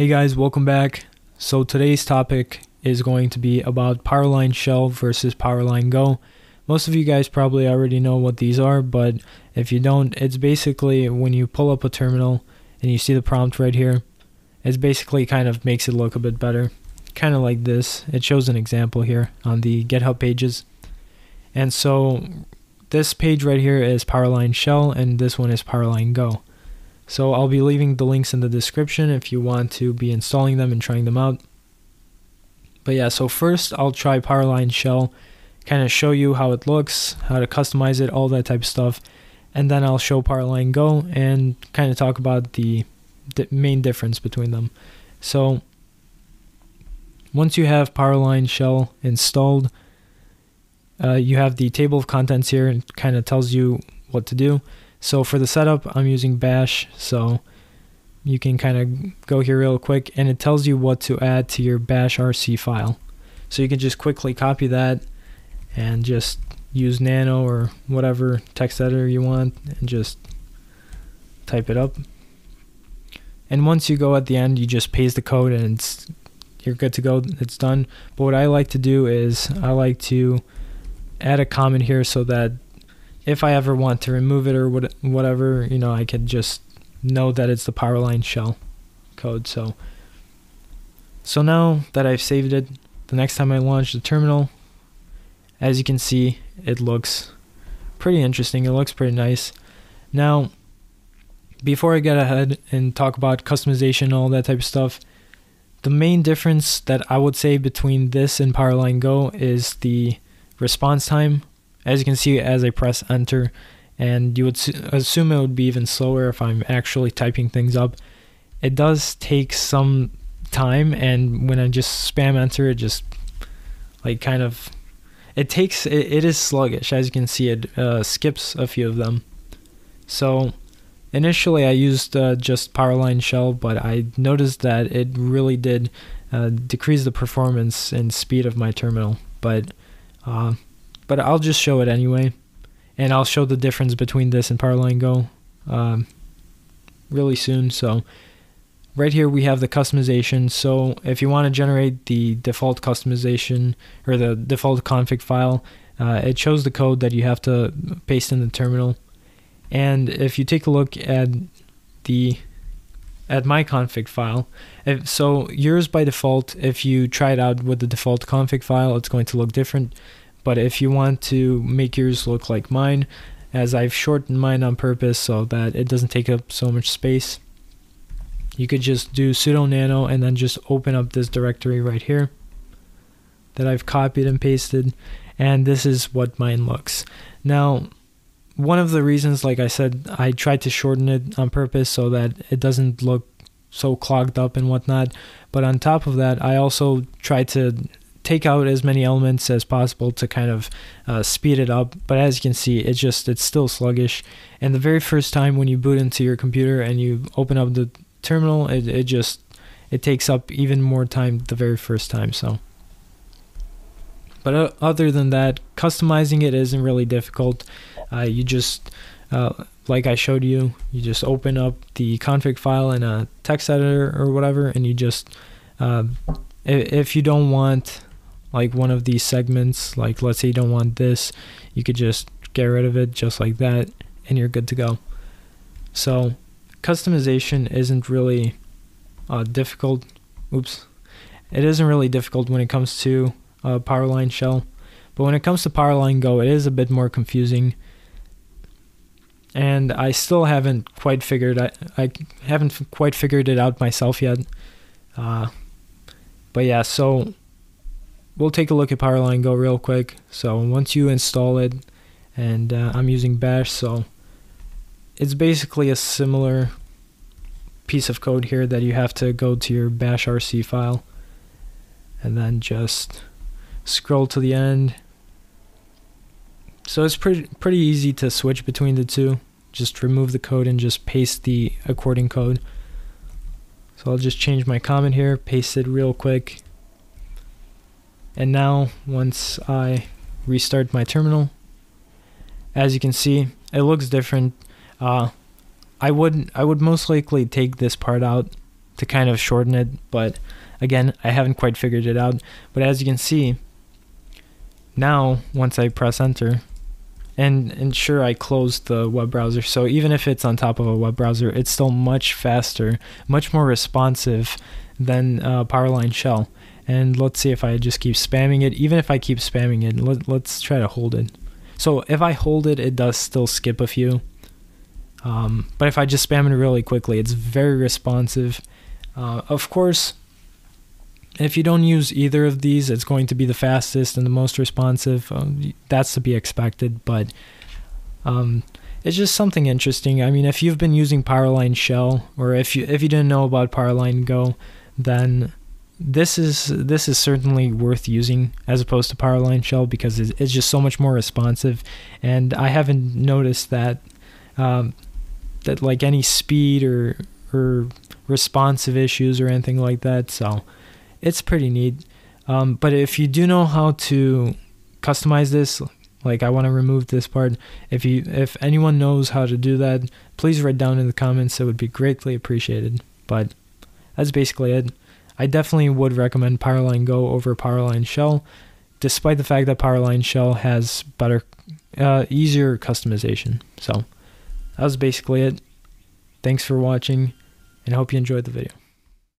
Hey guys, welcome back. So today's topic is going to be about Powerline Shell versus Powerline Go. Most of you guys probably already know what these are, but if you don't, it's basically when you pull up a terminal and you see the prompt right here, it basically kind of makes it look a bit better. Kind of like this. It shows an example here on the GitHub pages. And so this page right here is Powerline Shell and this one is Powerline Go. So I'll be leaving the links in the description if you want to be installing them and trying them out. But yeah, so first I'll try Powerline Shell, kind of show you how it looks, how to customize it, all that type of stuff. And then I'll show Powerline Go and kind of talk about the, main difference between them. So once you have Powerline Shell installed, uh, you have the table of contents here and kind of tells you what to do. So for the setup, I'm using bash. So you can kind of go here real quick and it tells you what to add to your bash RC file. So you can just quickly copy that and just use nano or whatever text editor you want and just type it up. And once you go at the end, you just paste the code and it's you're good to go. It's done. But what I like to do is I like to add a comment here so that if I ever want to remove it or what, whatever, you know, I could just know that it's the Powerline shell code. So, so now that I've saved it, the next time I launch the terminal, as you can see, it looks pretty interesting. It looks pretty nice. Now, before I get ahead and talk about customization and all that type of stuff, the main difference that I would say between this and Powerline Go is the response time as you can see as I press enter and you would assume it would be even slower if I'm actually typing things up. It does take some time and when I just spam enter it just like kind of it takes it, it is sluggish as you can see it uh, skips a few of them. So initially I used uh, just Powerline shell but I noticed that it really did uh, decrease the performance and speed of my terminal but uh, but I'll just show it anyway. And I'll show the difference between this and Powerline Go um, really soon. So right here we have the customization. So if you want to generate the default customization or the default config file, uh, it shows the code that you have to paste in the terminal. And if you take a look at the at my config file, if, so yours by default, if you try it out with the default config file, it's going to look different. But if you want to make yours look like mine, as I've shortened mine on purpose so that it doesn't take up so much space, you could just do sudo nano and then just open up this directory right here that I've copied and pasted and this is what mine looks. Now one of the reasons like I said I tried to shorten it on purpose so that it doesn't look so clogged up and whatnot but on top of that I also tried to take out as many elements as possible to kind of uh, speed it up. But as you can see, it's just it's still sluggish. And the very first time when you boot into your computer and you open up the terminal, it, it just it takes up even more time the very first time. So. But uh, other than that, customizing it isn't really difficult. Uh, you just, uh, like I showed you, you just open up the config file in a text editor or whatever, and you just, uh, if you don't want like one of these segments like let's say you don't want this you could just get rid of it just like that and you're good to go. So customization isn't really uh, difficult. Oops. It isn't really difficult when it comes to uh, powerline shell but when it comes to powerline go it is a bit more confusing. And i still haven't quite figured I, I haven't quite figured it out myself yet. Uh, but yeah so we'll take a look at Powerline Go real quick. So once you install it, and uh, I'm using Bash, so it's basically a similar piece of code here that you have to go to your Bash RC file, and then just scroll to the end. So it's pretty pretty easy to switch between the two. Just remove the code and just paste the according code. So I'll just change my comment here, paste it real quick, and now once I restart my terminal, as you can see, it looks different. Uh, I would I would most likely take this part out to kind of shorten it, but again, I haven't quite figured it out. But as you can see, now once I press enter, and and sure I closed the web browser, so even if it's on top of a web browser, it's still much faster, much more responsive than uh, Powerline Shell. And let's see if I just keep spamming it. Even if I keep spamming it, let, let's try to hold it. So if I hold it, it does still skip a few. Um, but if I just spam it really quickly, it's very responsive. Uh, of course, if you don't use either of these, it's going to be the fastest and the most responsive. Um, that's to be expected, but um, it's just something interesting. I mean, if you've been using Powerline Shell, or if you if you didn't know about Powerline Go, then this is this is certainly worth using as opposed to Powerline Shell because it's, just so much more responsive, and I haven't noticed that um, that like any speed or or responsive issues or anything like that. So it's pretty neat. Um, but if you do know how to customize this, like I want to remove this part. If you if anyone knows how to do that, please write down in the comments. It would be greatly appreciated. But that's basically it. I definitely would recommend Powerline Go over Powerline Shell, despite the fact that Powerline Shell has better, uh, easier customization. So that was basically it. Thanks for watching, and I hope you enjoyed the video.